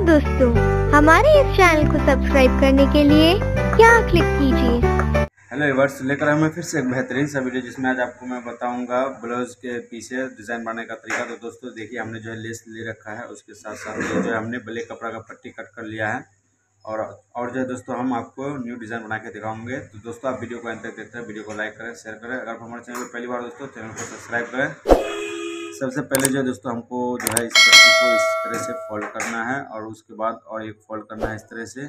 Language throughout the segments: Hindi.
दोस्तों, हमारे इस चैनल को सब्सक्राइब करने के लिए क्या क्लिक कीजिए। हेलो एवर्स लेकर आए मैं फिर से एक बेहतरीन सा वीडियो जिसमें आज आपको मैं बताऊँगा ब्लाउज के पीछे डिज़ाइन बनाने का तरीका। तो दोस्तों, देखिए, हमने जो है लेस ले रखा है, उसके साथ साथ जो है हमने ब्लैक कपड़ा का पट्टी कट कर लिया है। और और जो है दोस्तों, हम आपको न्यू डिज़ाइन बना के दिखाऊँगे। तो दोस्तों, आप वीडियो को अंत तक देखते हैं वीडियो को लाइक करें शेयर करें। अगर हमारे चैनल पर पहली बार दोस्तों चैनल को सब्सक्राइब करें। सबसे पहले जो है दोस्तों, हमको जो है इस पट्टी को इस तरह से फोल्ड करना है और उसके बाद और एक फोल्ड करना है इस तरह से।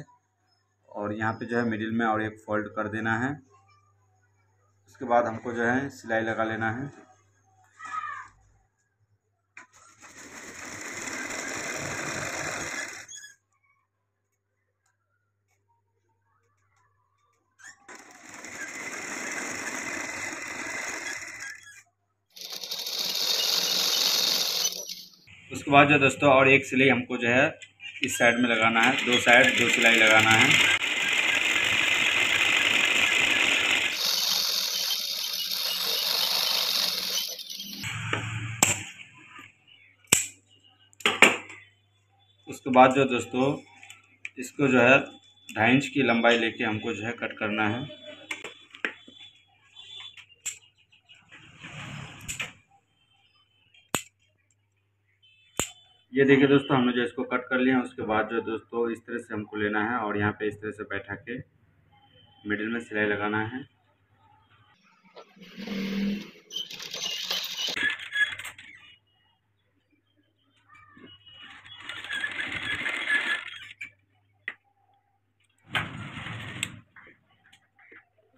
और यहाँ पे जो है मिडिल में और एक फोल्ड कर देना है। उसके बाद हमको जो है सिलाई लगा लेना है। उसके बाद जो दोस्तों, और एक सिलाई हमको जो है इस साइड में लगाना है। दो साइड दो सिलाई लगाना है। उसके बाद जो दोस्तों, इसको जो है ढाई इंच की लंबाई लेके हमको जो है कट करना है। ये देखिए दोस्तों, हमने जो इसको कट कर लिया, उसके बाद जो दोस्तों इस तरह से हमको लेना है और यहाँ पे इस तरह से बैठा के मिडिल में सिलाई लगाना है।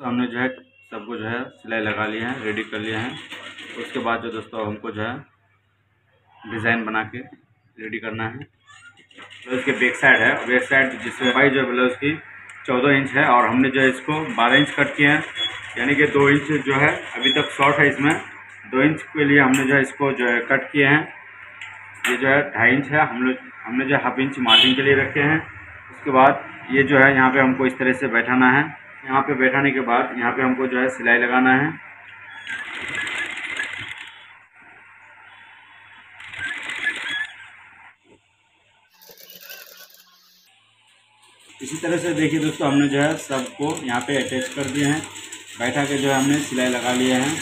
तो हमने जो है सबको जो है सिलाई लगा लिया है, रेडी कर लिया है। उसके बाद जो दोस्तों हमको जो है डिज़ाइन बना के रेडी करना है। ब्लाउज के बैक साइड है। बैक साइड जिसमें लंबाई जो ब्लाउज की चौदह इंच है और हमने जो है इसको बारह इंच कट किए हैं। यानी कि दो इंच जो है, अभी तक शॉर्ट है इसमें। दो इंच के लिए हमने जो है इसको जो है कट किए हैं। ये जो है ढाई इंच है। हम लोग, हमने जो हाफ़ इंच मार्जिन के लिए रखे हैं। उसके बाद ये जो है, यहाँ पे हमको इस तरह से बैठाना है। यहाँ पे बैठाने के बाद यहाँ पे हमको जो है सिलाई लगाना है। इसी तरह से देखिए दोस्तों, हमने जो है सबको यहाँ पे अटैच कर दिए हैं। बैठा के जो है हमने सिलाई लगा लिए हैं।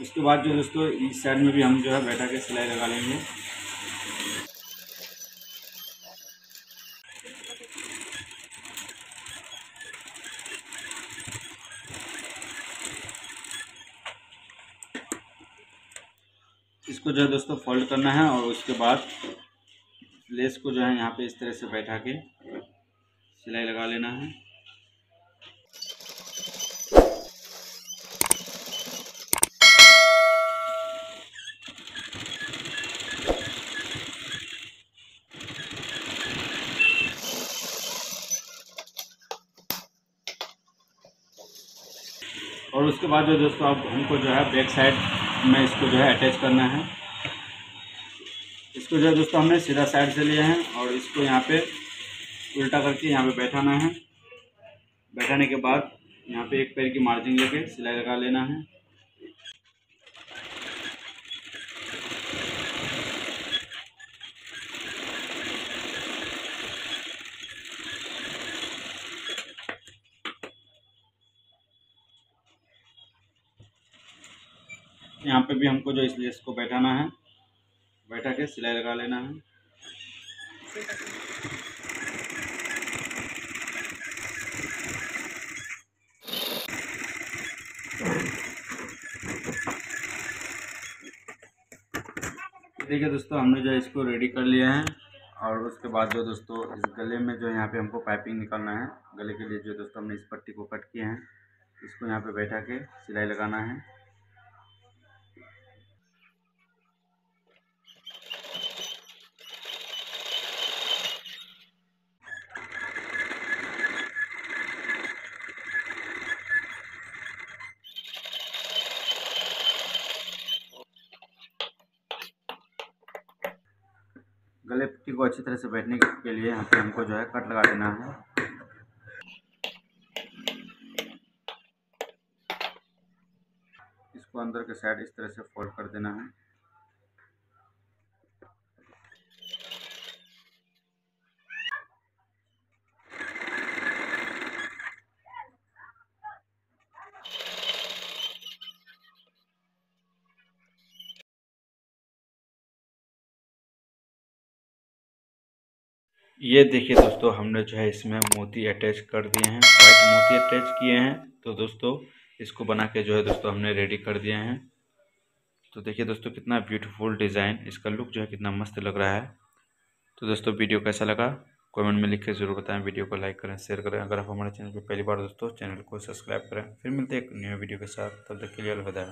उसके बाद जो दोस्तों, इस साइड में भी हम जो है बैठा के सिलाई लगा लेंगे। इसको जो है दोस्तों फोल्ड करना है और उसके बाद लेस को जो है यहाँ पे इस तरह से बैठा के सिलाई लगा लेना है। और उसके बाद जो दोस्तों अब हमको जो है बैक साइड में इसको जो है अटैच करना है। इसको जो है दोस्तों, हमने सीधा साइड से लिया है और इसको यहाँ पे उल्टा करके यहाँ पे बैठाना है। बैठाने के बाद यहाँ पे एक पैर की मार्जिन लेके सिलाई लगा लेना है। यहाँ पे भी हमको जो इस लेस को बैठाना है। बैठा के सिलाई लगा लेना है। देखिए दोस्तों, हमने जो इसको रेडी कर लिया है और उसके बाद जो दोस्तों, इस गले में जो यहाँ पे हमको पाइपिंग निकालना है, गले के लिए जो दोस्तों हमने इस पट्टी को कट किया है, इसको यहाँ पे बैठा के सिलाई लगाना है। गले पट्टी को अच्छी तरह से बैठने के लिए यहाँ पे हमको जो है कट लगा देना है। इसको अंदर के साइड इस तरह से फोल्ड कर देना है। ये देखिए दोस्तों, हमने जो है इसमें मोती अटैच कर दिए हैं। वाइट मोती अटैच किए हैं। तो दोस्तों, इसको बना के जो है दोस्तों, हमने रेडी कर दिए हैं। तो देखिए दोस्तों, कितना ब्यूटीफुल डिज़ाइन इसका लुक जो है कितना मस्त लग रहा है। तो दोस्तों वीडियो कैसा लगा? कमेंट में लिख के ज़रूर बताएँ। वीडियो को लाइक करें शेयर करें। अगर आप हमारे चैनल पर पहली बार दोस्तों चैनल को सब्सक्राइब करें। फिर मिलते हैं एक न्यू वीडियो के साथ। तब तक के लिए अलविदा।